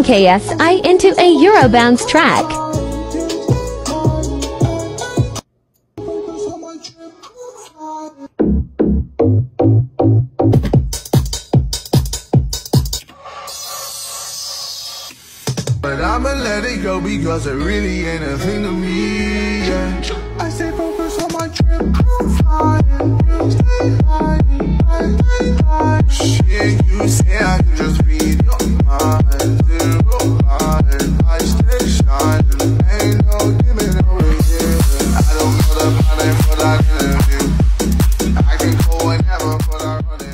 KSI into a Eurobounce track. But I'ma let it go because it really ain't a thing to me, yeah. I stay focused on my trip, I'm flying, you stay I stay. Shit, you say I can just your I can go whenever, but I run it.